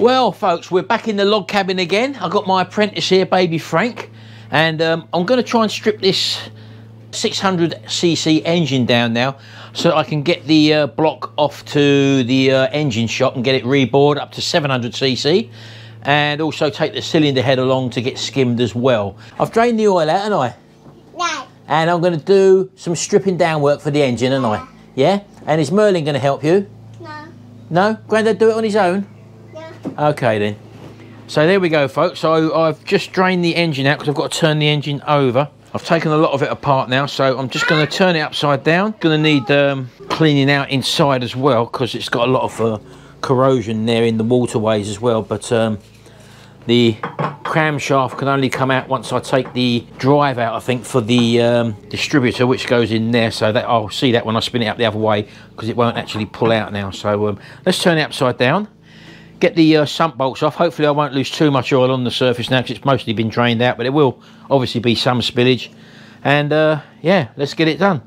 Well, folks, we're back in the log cabin again. I've got my apprentice here, baby Frank, and um, I'm going to try and strip this 600cc engine down now so I can get the uh, block off to the uh, engine shop and get it rebored up to 700cc and also take the cylinder head along to get skimmed as well. I've drained the oil out, haven't I? No. And I'm going to do some stripping down work for the engine, haven't I? Yeah? And is Merlin going to help you? No. No? Grandad do it on his own? Okay then. So there we go folks. So I've just drained the engine out because I've got to turn the engine over. I've taken a lot of it apart now so I'm just going to turn it upside down. Going to need um, cleaning out inside as well because it's got a lot of uh, corrosion there in the waterways as well but um, the camshaft can only come out once I take the drive out I think for the um, distributor which goes in there so that I'll see that when I spin it up the other way because it won't actually pull out now so um, let's turn it upside down get the uh, sump bolts off. Hopefully I won't lose too much oil on the surface now because it's mostly been drained out but it will obviously be some spillage. And uh, yeah let's get it done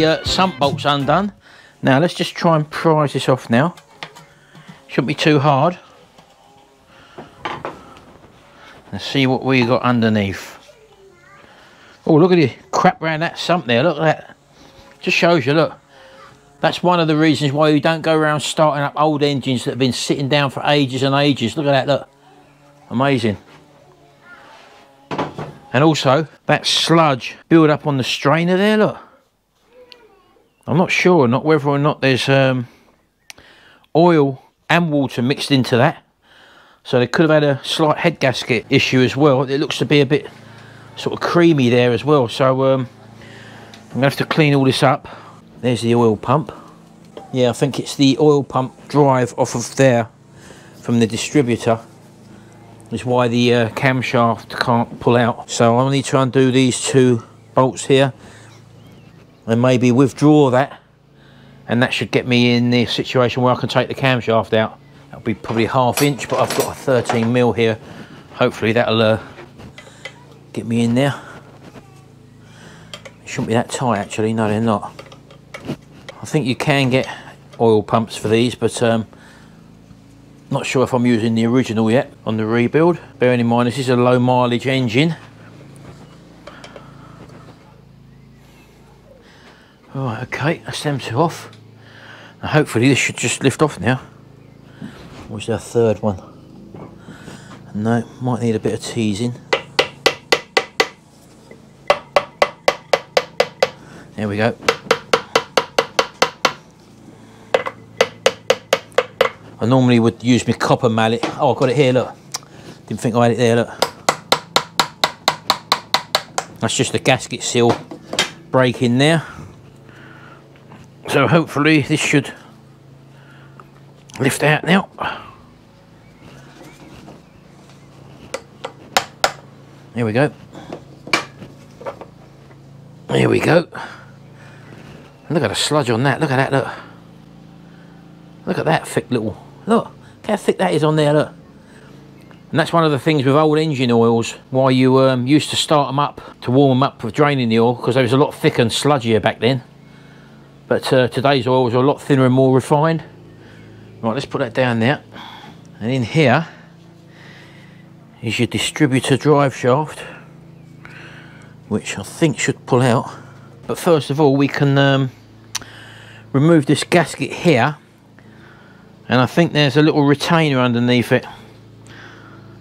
the uh, sump bolts undone now let's just try and prise this off now. Shouldn't be too hard. And see what we got underneath. Oh look at the crap around that sump there. Look at that. Just shows you look. That's one of the reasons why you don't go around starting up old engines that have been sitting down for ages and ages. Look at that look. Amazing. And also that sludge build up on the strainer there look I'm not sure not whether or not there's um, oil and water mixed into that. So they could have had a slight head gasket issue as well. It looks to be a bit sort of creamy there as well. So um, I'm gonna have to clean all this up. There's the oil pump. Yeah I think it's the oil pump drive off of there from the distributor is why the uh, camshaft can't pull out. So I'll need to undo these two bolts here and maybe withdraw that and that should get me in the situation where I can take the camshaft out. That'll be probably half inch but I've got a 13 mil here. Hopefully that'll uh, get me in there. It shouldn't be that tight actually. No they're not. I think you can get oil pumps for these but um, not sure if I'm using the original yet on the rebuild. Bearing in mind this is a low mileage engine Right, okay, that's them two off. Now hopefully this should just lift off now. Where's our third one? No, might need a bit of teasing. There we go. I normally would use my copper mallet. Oh, I've got it here, look. Didn't think I had it there, look. That's just the gasket seal break in there so hopefully this should lift out. Now there we go. There we go. Look at the sludge on that. Look at that look. Look at that thick little look, look how thick that is on there look. And that's one of the things with old engine oils why you um, used to start them up to warm them up for draining the oil because they was a lot thicker and sludgier back then but uh, today's oils are a lot thinner and more refined. Right let's put that down there. And in here is your distributor drive shaft which I think should pull out. But first of all we can um, remove this gasket here. And I think there's a little retainer underneath it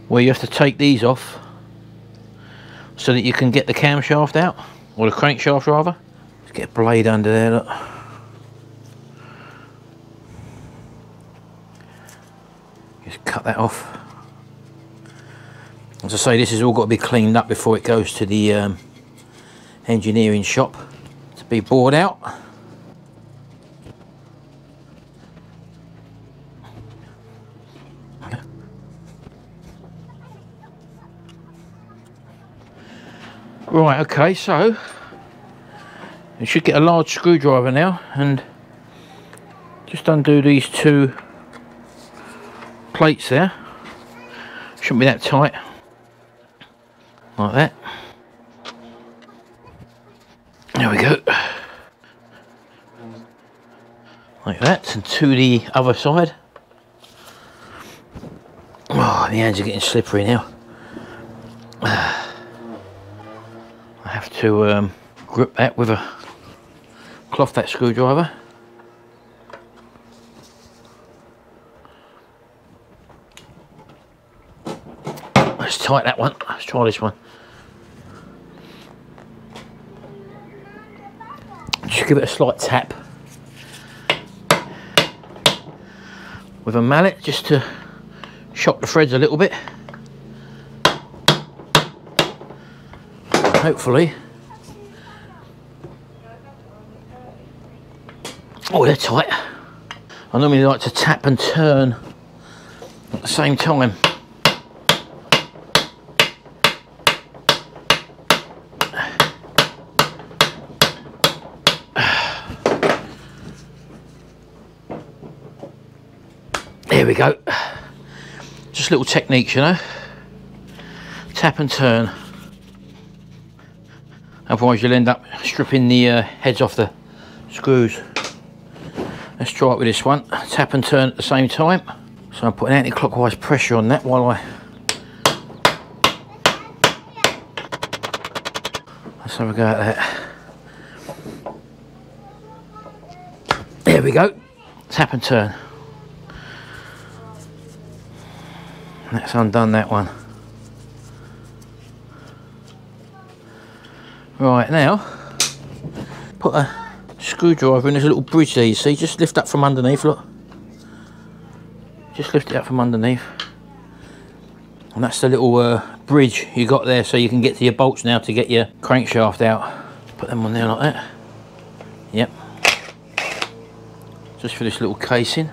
where you have to take these off so that you can get the camshaft out or the crankshaft rather. Let's get a blade under there look cut that off. As I say, this has all got to be cleaned up before it goes to the um, engineering shop to be bored out. Right, okay, so you should get a large screwdriver now and just undo these two plates there. Shouldn't be that tight. Like that. There we go. Like that, and to the other side. Oh, my hands are getting slippery now. I have to um, grip that with a cloth that screwdriver. Let's tight that one. Let's try this one. Just give it a slight tap with a mallet just to shock the threads a little bit. Hopefully. Oh, they're tight. I normally like to tap and turn at the same time. There we go. Just little techniques, you know. Tap and turn. Otherwise you'll end up stripping the uh, heads off the screws. Let's try it with this one. Tap and turn at the same time. So I'm putting anti-clockwise pressure on that while I... Let's have a go at that. There we go. Tap and turn. That's undone that one. Right now, put a screwdriver in this little bridge there you see, just lift up from underneath, look. Just lift it up from underneath. And that's the little uh, bridge you got there so you can get to your bolts now to get your crankshaft out. Put them on there like that. Yep. Just for this little casing.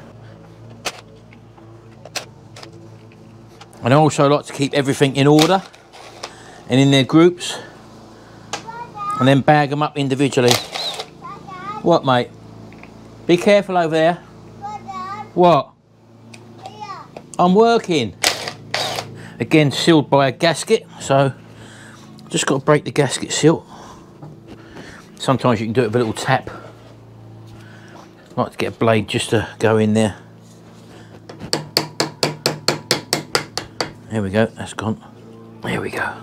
And I also like to keep everything in order and in their groups and then bag them up individually. What, mate? Be careful over there. What? I'm working. Again, sealed by a gasket, so just got to break the gasket seal. Sometimes you can do it with a little tap. I like to get a blade just to go in there. There we go, that's gone. There we go.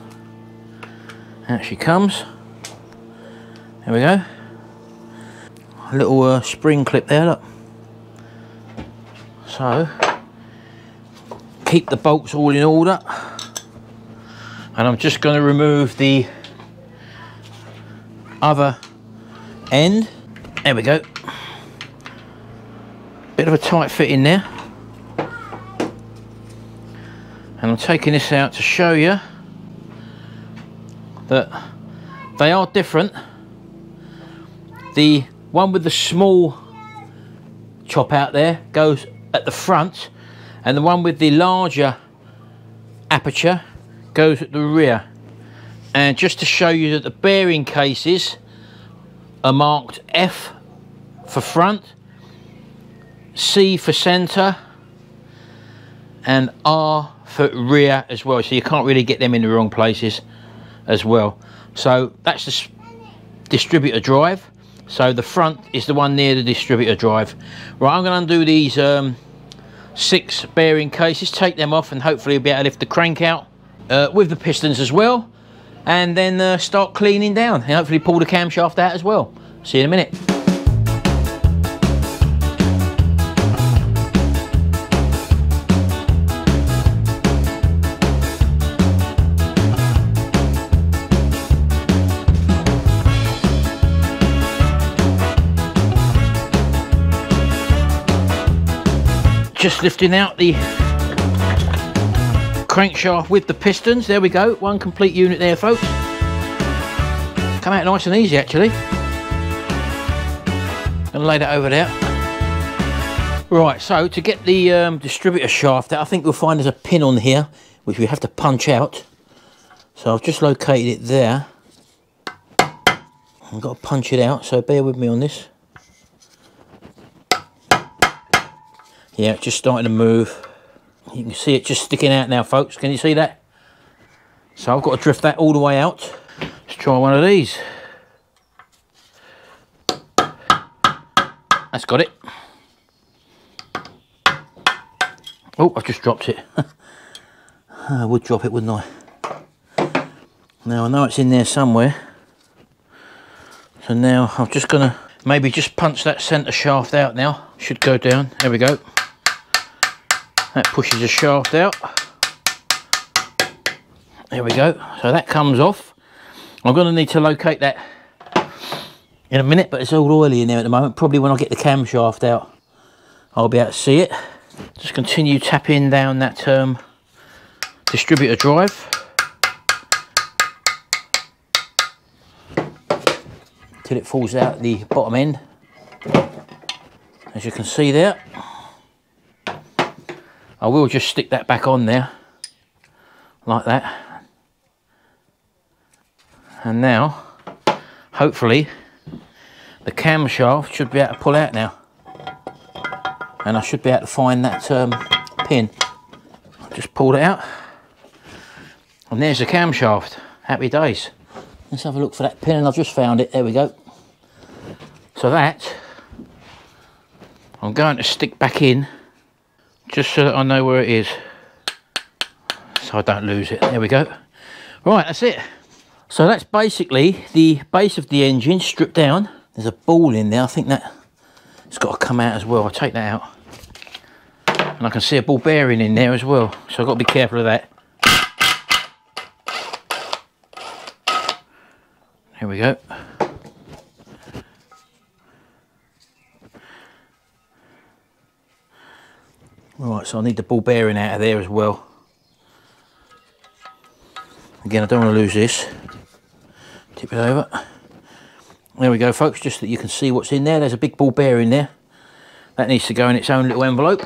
Out she comes. There we go. A little uh, spring clip there, look. So, keep the bolts all in order. And I'm just going to remove the other end. There we go. Bit of a tight fit in there and I'm taking this out to show you that they are different. The one with the small chop out there goes at the front and the one with the larger aperture goes at the rear. And just to show you that the bearing cases are marked F for front C for center and R for rear as well so you can't really get them in the wrong places as well. So that's the distributor drive. So the front is the one near the distributor drive. Right I'm going to undo these um, six bearing cases take them off and hopefully be able to lift the crank out uh, with the pistons as well. And then uh, start cleaning down and hopefully pull the camshaft out as well. See you in a minute just lifting out the crankshaft with the pistons. There we go. One complete unit there folks. Come out nice and easy actually. Gonna lay that over there. Right so to get the um, distributor shaft out I think you'll find there's a pin on here which we have to punch out. So I've just located it there. I've got to punch it out, so bear with me on this. Yeah, just starting to move. You can see it just sticking out now, folks. Can you see that? So I've got to drift that all the way out. Let's try one of these. That's got it. Oh, I've just dropped it. I would drop it, wouldn't I? Now I know it's in there somewhere. So now I'm just gonna maybe just punch that centre shaft out now. Should go down, there we go. That pushes the shaft out. There we go. So that comes off. I'm gonna need to locate that in a minute, but it's all oily in there at the moment. Probably when I get the camshaft out, I'll be able to see it. Just continue tapping down that um, distributor drive. Till it falls out the bottom end. As you can see there. I will just stick that back on there. Like that. And now, hopefully, the camshaft should be able to pull out now and I should be able to find that um, pin. Just pulled it out. And there's the camshaft. Happy days. Let's have a look for that pin and I've just found it. There we go. So that I'm going to stick back in just so that I know where it is. So I don't lose it. There we go. Right, that's it. So that's basically the base of the engine stripped down. There's a ball in there. I think that it's got to come out as well. I'll take that out and I can see a ball bearing in there as well so I've got to be careful of that so I need the ball bearing out of there as well again I don't want to lose this tip it over there we go folks just that you can see what's in there there's a big ball bearing there that needs to go in its own little envelope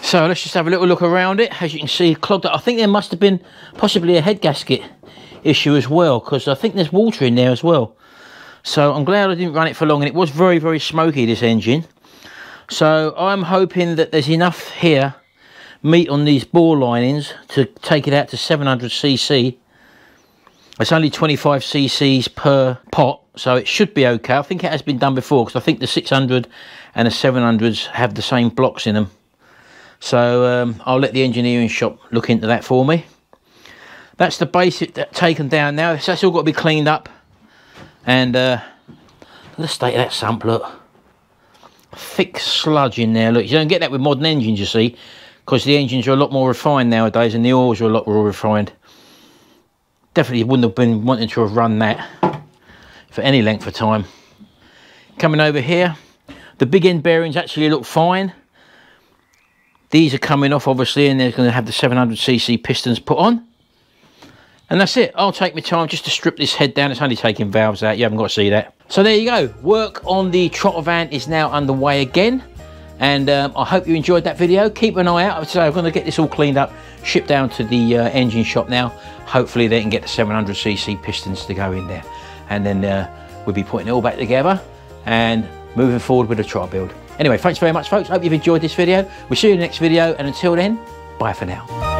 so let's just have a little look around it. As you can see, clogged up. I think there must have been possibly a head gasket issue as well, because I think there's water in there as well. So I'm glad I didn't run it for long, and it was very, very smoky, this engine. So I'm hoping that there's enough here, meat on these bore linings, to take it out to 700cc. It's only 25 cc's per pot, so it should be okay. I think it has been done before, because I think the 600 and the 700s have the same blocks in them. So um, I'll let the engineering shop look into that for me. That's the basic that taken down now. That's all got to be cleaned up. And uh, the state of that sump, look. Thick sludge in there. Look, you don't get that with modern engines, you see. Because the engines are a lot more refined nowadays and the oils are a lot more refined. Definitely wouldn't have been wanting to have run that for any length of time. Coming over here, the big end bearings actually look fine. These are coming off obviously and they're going to have the 700cc pistons put on. And that's it. I'll take my time just to strip this head down. It's only taking valves out. You haven't got to see that. So there you go. Work on the trotter van is now underway again. And um, I hope you enjoyed that video. Keep an eye out. So I'm going to get this all cleaned up, shipped down to the uh, engine shop now. Hopefully they can get the 700cc pistons to go in there. And then uh, we'll be putting it all back together and moving forward with the trotter build. Anyway, thanks very much, folks. Hope you've enjoyed this video. We'll see you in the next video. And until then, bye for now.